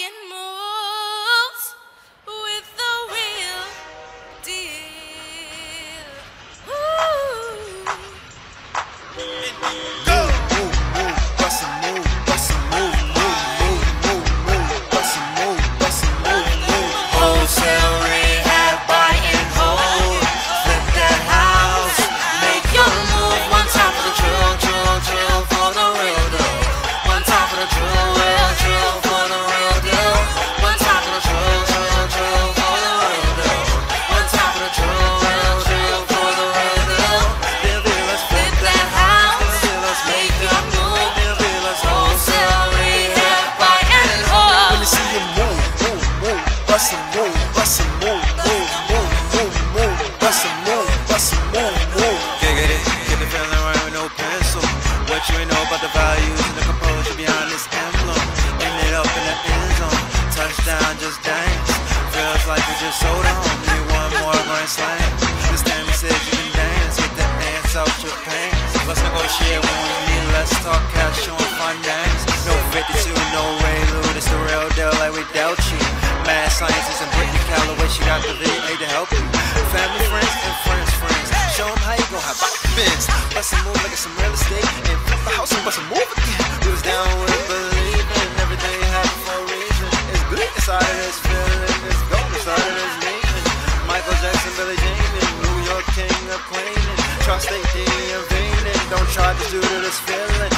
can moves with the wheel, deal. Ooh. talk cash, showing finance. No 52, no Ray Lewis, the real deal like we dealt you. Mad sciences and Britney Calloway, she got the VA to help you. Family, friends, and friends, friends. Show them how you gon' have back bins. Bust a move like it's some real estate. And flip the house and bust a move again. We was down with believing everything happened for a reason. It's good inside of this feeling, it's gold inside of this meaning. Michael Jackson, Billie Jean, New York King of Queen. Trust AD and Venom. Don't try to do to this feeling.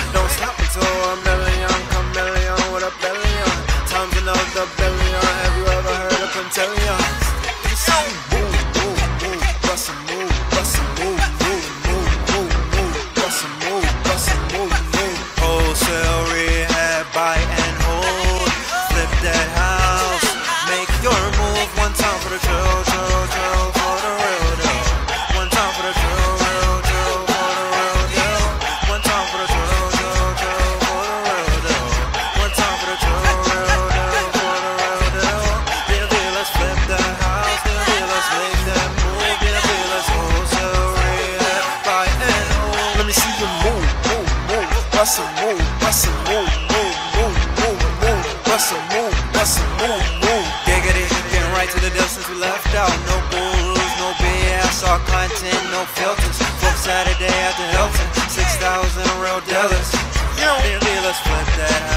bust move, bust move, move, move, move, move, bust move, bust move, move. Giggity, getting right to the depths since we left out. No gurus, no BS, all content, no filters. Flip Saturday at the Hilton, 6,000 real dealers. You don't need us flip that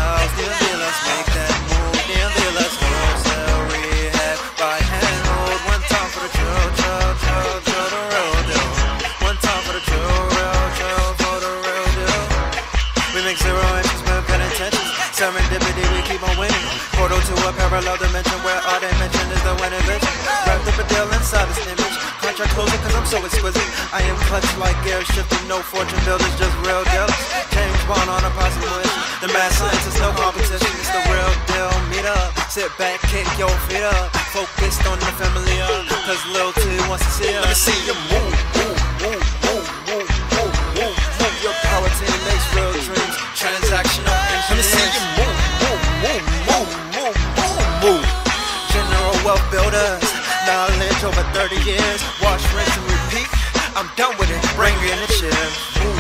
a parallel dimension where all they mention is the winning bitch. Wrapped up a deal inside this image. Contract closing cause I'm so exquisite. I am clutch like air shifting, no fortune builders, just real deal. James Bond on a possible mission. The mad science is no competition, it's the real deal. Meet up, sit back, kick your feet up. Focused on the family, up. cause Lil T wants to see us. Let me see you 30 years. Wash, rinse, and repeat. I'm done with it. Bring in the chill.